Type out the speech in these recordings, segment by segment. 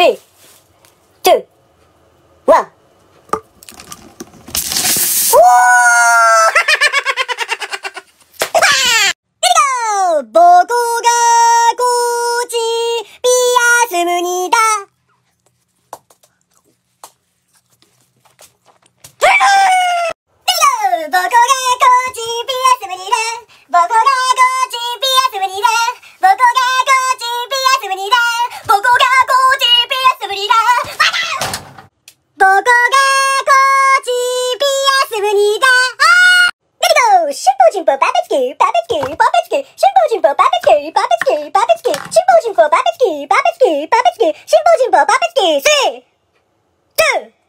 Sí. ここがコーチピアスにだあーだけど、シンポジンポバペチキバ、ペキバ、ペキ、シンポジンポバペチキバ、ペキ、ペキ、シンポジンポバペチキバ、ペキ、ペキ、シンポジンポバペチキ、3、2、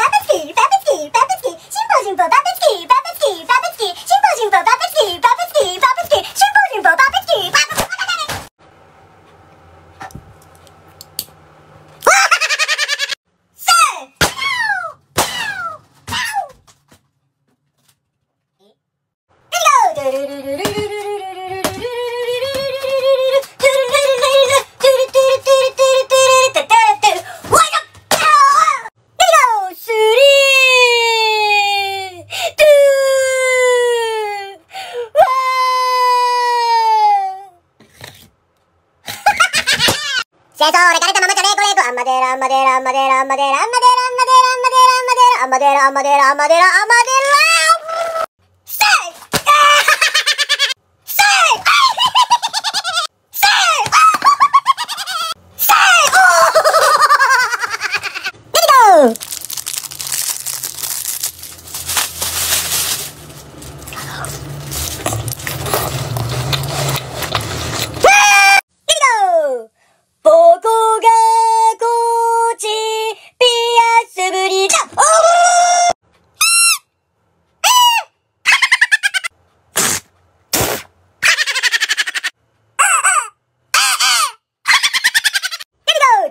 Babitsky, Babitsky, Babitsky, Jimbo Jimbo Babitsky, Babitsky, Babitsky, Jimbo Jimbo Babitsky, Babitsky, Babitsky, Jimbo Jimbo Babitsky, Babitsky. Do do do do do 戦争俺かれたままじゃねえこれこあんまでらあんまでらあんまでらあんまでらあんまでらあんまでらあんまでらあんまでらあんまでらあんまでらあんまでらあんま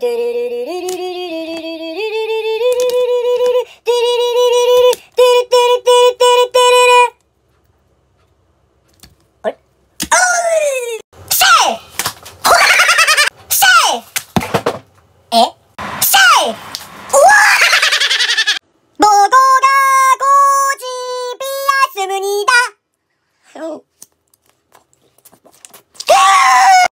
do do do